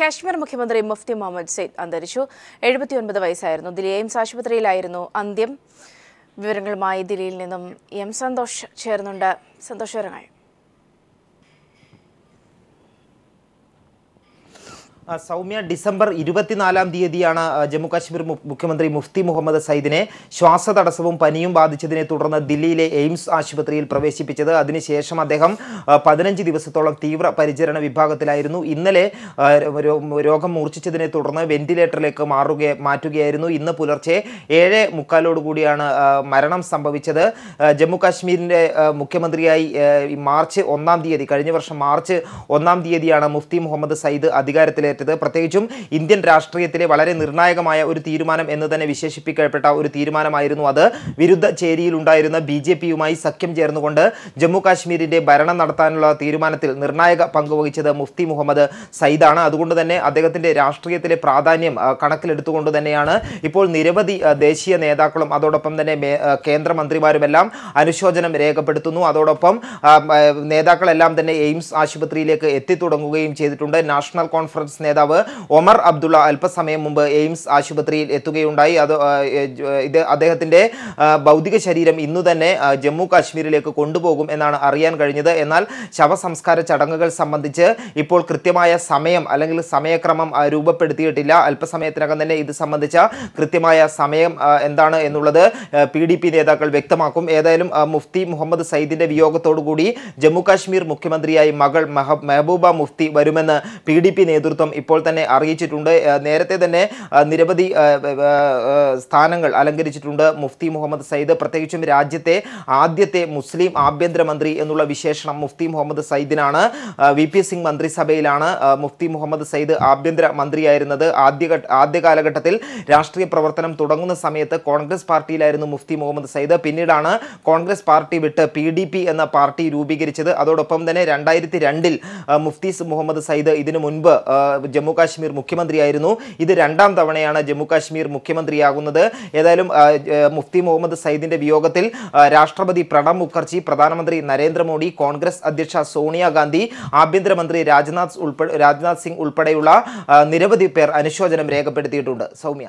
കാശ്മീർ മുഖ്യമന്ത്രി മുഫ്തി മുഹമ്മദ് സെയ്ദ് അന്തരിച്ചു. എഴുപത്തിയൊൻപത് വയസ്സായിരുന്നു. ദില്ലി എയിംസ് ആശുപത്രിയിലായിരുന്നു. അന്ത്യം. വിവരങ്ങളുമായി ദില്ലിയിൽ നിന്നും എം സന്തോഷ് ചേർന്നുണ്ട് സന്തോഷ് സൗമ്യ ഡിസംബർ ഇരുപത്തിനാലാം തീയതിയാണ് ജമ്മുകാശ്മീർ ജമ്മു കാശ്മീർ മുഖ്യമന്ത്രി മുഫ്തി മുഹമ്മദ് സൈദിനെ ശ്വാസതടസ്സവും പനിയും ബാധിച്ചതിനെ തുടർന്ന് ദില്ലിയിലെ എയിംസ് ആശുപത്രിയിൽ പ്രവേശിപ്പിച്ചത്. അതിനുശേഷം അദ്ദേഹം പതിനഞ്ച് ദിവസത്തോളം തീവ്ര പരിചരണ വിഭാഗത്തിലായിരുന്നു. ഇന്നലെ രോഗം മൂർച്ഛിച്ചതിനെ തുടർന്ന് വെന്റിലേറ്ററിലേക്ക് മാറുക മാറ്റുകയായിരുന്നു. ഇന്ന് പുലർച്ചെ ഏഴ് മുക്കാലോടുകൂടിയാണ് മരണം സംഭവിച്ചത്. ജമ്മുകാശ്മീരിന്റെ ജമ്മു കാശ്മീരിന്റെ മുഖ്യമന്ത്രിയായി മാർച്ച് ഒന്നാം തീയതി കഴിഞ്ഞ വർഷം മാർച്ച് ഒന്നാം തീയതിയാണ് മുഫ്തി മുഹമ്മദ് സയ്യിദ് അധികാരത്തിലേറ്റത് പ്രത്യേകിച്ചും ഇന്ത്യൻ രാഷ്ട്രീയത്തിലെ വളരെ നിർണായകമായ ഒരു തീരുമാനം എന്ന് തന്നെ വിശേഷിപ്പിക്കപ്പെട്ട ഒരു തീരുമാനമായിരുന്നു അത്. വിരുദ്ധ ചേരിയിലുണ്ടായിരുന്ന ബി ജെ പിയുമായി സഖ്യം ചേർന്നുകൊണ്ട് ജമ്മു കാശ്മീരിന്റെ ഭരണം നടത്താനുള്ള തീരുമാനത്തിൽ നിർണായക പങ്കുവഹിച്ചത് മുഫ്തി മുഹമ്മദ് സയ്ദാണ്. അതുകൊണ്ട് തന്നെ അദ്ദേഹത്തിന്റെ രാഷ്ട്രീയത്തിലെ പ്രാധാന്യം കണക്കിലെടുത്തുകൊണ്ട് തന്നെയാണ് ഇപ്പോൾ നിരവധി ദേശീയ നേതാക്കളും അതോടൊപ്പം തന്നെ കേന്ദ്രമന്ത്രിമാരുമെല്ലാം അനുശോചനം രേഖപ്പെടുത്തുന്നു. അതോടൊപ്പം നേതാക്കളെല്ലാം തന്നെ എയിംസ് ആശുപത്രിയിലേക്ക് എത്തിത്തുടങ്ങുകയും ചെയ്തിട്ടുണ്ട്. നാഷണൽ കോൺഫറൻസ് നേതാവ് ഒമർ അബ്ദുള്ള അല്പസമയം മുമ്പ് എയിംസ് ആശുപത്രിയിൽ എത്തുകയുണ്ടായി. അത് ഇത് അദ്ദേഹത്തിന്റെ ഭൗതിക ശരീരം ഇന്നു തന്നെ ജമ്മു കാശ്മീരിലേക്ക് കൊണ്ടുപോകും എന്നാണ് അറിയാൻ കഴിഞ്ഞത്. എന്നാൽ ശവസംസ്കാര ചടങ്ങുകൾ സംബന്ധിച്ച് ഇപ്പോൾ കൃത്യമായ സമയം അല്ലെങ്കിൽ സമയക്രമം രൂപപ്പെടുത്തിയിട്ടില്ല. അല്പസമയത്തിനകം തന്നെ ഇത് സംബന്ധിച്ച കൃത്യമായ സമയം എന്താണ് എന്നുള്ളത് പി ഡി പി നേതാക്കൾ വ്യക്തമാക്കും. ഏതായാലും മുഫ്തി മുഹമ്മദ് സയ്യിദിന്റെ വിയോഗത്തോടു കൂടി ജമ്മു കാശ്മീർ മുഖ്യമന്ത്രിയായി മകൾ മഹ- മെഹബൂബ മുഫ്തി വരുമെന്ന് പി ഡി പി നേതൃത്വം ഇപ്പോൾ തന്നെ അറിയിച്ചിട്ടുണ്ട്. നേരത്തെ തന്നെ നിരവധി സ്ഥാനങ്ങൾ അലങ്കരിച്ചിട്ടുണ്ട് മുഫ്തി മുഹമ്മദ് സയ്യിദ് പ്രത്യേകിച്ചും രാജ്യത്തെ ആദ്യത്തെ മുസ്ലിം ആഭ്യന്തരമന്ത്രി എന്നുള്ള വിശേഷണം മുഫ്തി മുഹമ്മദ് സയ്യിദിനാണ് വി. പി. സിംഗ് മന്ത്രിസഭയിലാണ് മുഫ്തി മുഹമ്മദ് സയ്യിദ് ആഭ്യന്തര മന്ത്രിയായിരുന്നത്. ആദ്യ ആദ്യ കാലഘട്ടത്തിൽ രാഷ്ട്രീയ പ്രവർത്തനം തുടങ്ങുന്ന സമയത്ത് കോൺഗ്രസ് പാർട്ടിയിലായിരുന്നു മുഫ്തി മുഹമ്മദ് സയ്യിദ് പിന്നീടാണ് കോൺഗ്രസ് പാർട്ടി വിട്ട് പി ഡി പി എന്ന പാർട്ടി രൂപീകരിച്ചത്. അതോടൊപ്പം തന്നെ രണ്ടായിരത്തി രണ്ടിൽ മുഫ്തി മുഹമ്മദ് സയ്യിദ് ഇതിനു മുൻപ് ജമ്മു കാശ്മീർ മുഖ്യമന്ത്രിയായിരുന്നു. ഇത് രണ്ടാം തവണയാണ് ജമ്മു കാശ്മീർ മുഖ്യമന്ത്രിയാകുന്നത്. ഏതായാലും മുഫ്തി മുഹമ്മദ് സയ്യിദിന്റെ വിയോഗത്തിൽ രാഷ്ട്രപതി പ്രണബ് മുഖർജി പ്രധാനമന്ത്രി നരേന്ദ്രമോദി കോൺഗ്രസ് അധ്യക്ഷ സോണിയാഗാന്ധി ആഭ്യന്തരമന്ത്രി രാജ്നാഥ് ഉൾപ്പെടെ രാജ്നാഥ് സിംഗ് ഉൾപ്പെടെയുള്ള നിരവധി പേർ അനുശോചനം രേഖപ്പെടുത്തിയിട്ടുണ്ട്. സൗമ്യ.